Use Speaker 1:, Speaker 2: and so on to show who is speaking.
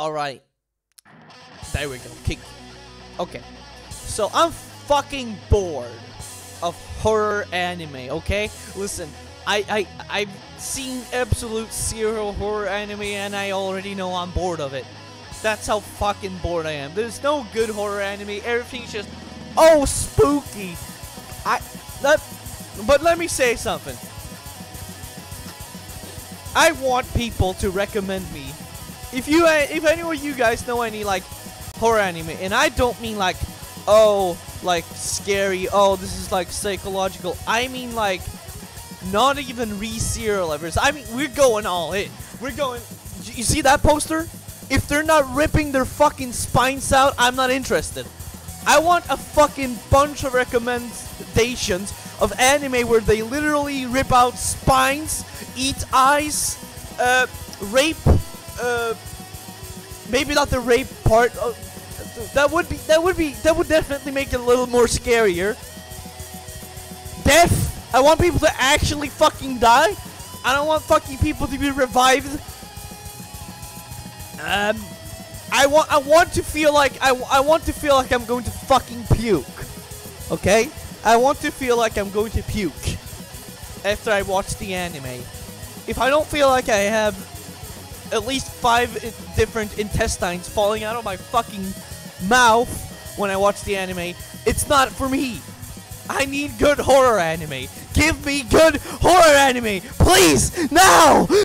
Speaker 1: Alright. There we go. Kick. Okay. So I'm fucking bored of horror anime, okay? Listen, I, I, I've seen absolute zero horror anime and I already know I'm bored of it. That's how fucking bored I am. There's no good horror anime. Everything's just, oh, spooky. I, that, but let me say something. I want people to recommend me. If you, if any of you guys know any like horror anime, and I don't mean like, oh, like scary. Oh, this is like psychological. I mean like, not even re-serial lovers. I mean, we're going all in. We're going. You see that poster? If they're not ripping their fucking spines out, I'm not interested. I want a fucking bunch of recommendations of anime where they literally rip out spines, eat eyes, uh, rape, uh, maybe not the rape part. That would be that would be that would definitely make it a little more scarier. Death. I want people to actually fucking die. I don't want fucking people to be revived. Um, I want I want to feel like I, I want to feel like I'm going to fucking puke. Okay? I want to feel like I'm going to puke after I watch the anime. If I don't feel like I have at least five different intestines falling out of my fucking mouth when I watch the anime, it's not for me. I need good horror anime. Give me good horror anime, please, now!